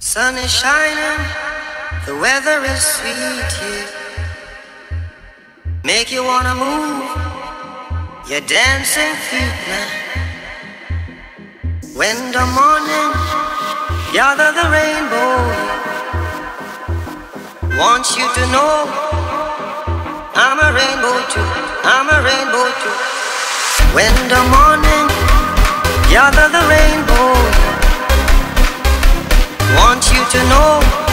Sun is shining, the weather is sweet here. Make you wanna move your dancing feet now. When the morning gather the rainbow, wants you to know I'm a rainbow too. I'm a rainbow too. When the morning gather the rainbow, to know